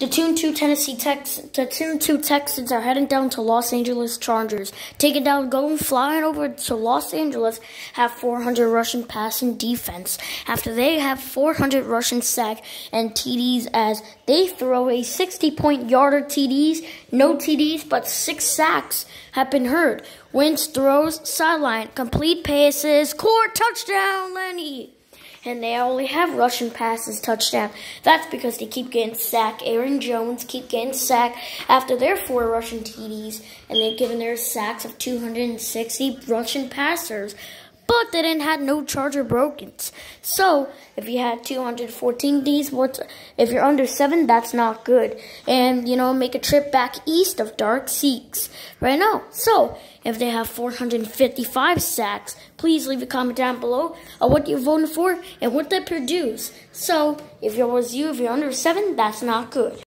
The Tune 2 Tennessee Tex the Tune 2 Texans are heading down to Los Angeles Chargers. Taking down, going flying over to Los Angeles, have 400 rushing passing defense. After they have 400 rushing sack and TDs as they throw a 60 point yarder TDs, no TDs, but six sacks have been heard. Wentz throws sideline, complete passes, court touchdown, Lenny and they only have rushing passes touchdown. That's because they keep getting sacked. Aaron Jones keep getting sacked after their four rushing TDs, and they've given their sacks of 260 rushing passers. But they didn't have no Charger brokens. So if you had 214 Ds, what's if you're under seven, that's not good. And you know, make a trip back east of Dark Seeks right now. So if they have 455 sacks, please leave a comment down below of what you're voting for and what they produce. So if it was you, if you're under seven, that's not good.